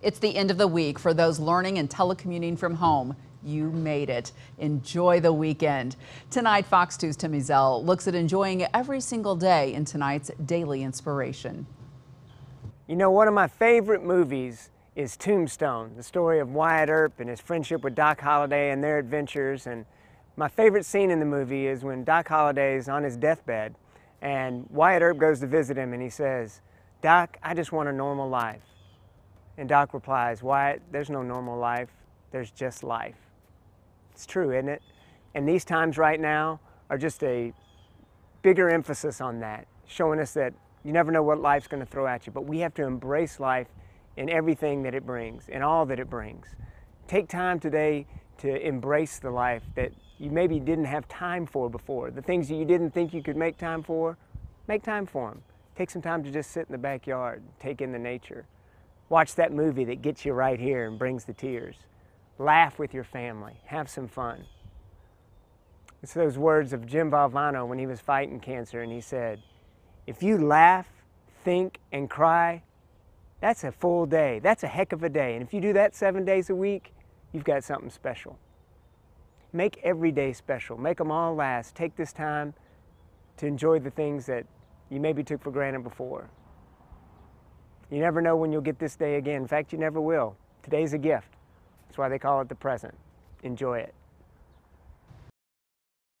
It's the end of the week for those learning and telecommuting from home. You made it. Enjoy the weekend. Tonight, Fox 2's Tim Ezell looks at enjoying every single day in tonight's Daily Inspiration. You know, one of my favorite movies is Tombstone, the story of Wyatt Earp and his friendship with Doc Holliday and their adventures. And my favorite scene in the movie is when Doc Holliday is on his deathbed and Wyatt Earp goes to visit him and he says, Doc, I just want a normal life. And Doc replies, Wyatt, there's no normal life, there's just life. It's true, isn't it? And these times right now are just a bigger emphasis on that, showing us that you never know what life's going to throw at you, but we have to embrace life in everything that it brings, in all that it brings. Take time today to embrace the life that you maybe didn't have time for before. The things that you didn't think you could make time for, make time for them. Take some time to just sit in the backyard, take in the nature. Watch that movie that gets you right here and brings the tears. Laugh with your family. Have some fun. It's those words of Jim Valvano when he was fighting cancer, and he said, If you laugh, think, and cry, that's a full day. That's a heck of a day. And if you do that seven days a week, you've got something special. Make every day special. Make them all last. Take this time to enjoy the things that you maybe took for granted before. You never know when you'll get this day again. In fact, you never will. Today's a gift. That's why they call it the present. Enjoy it.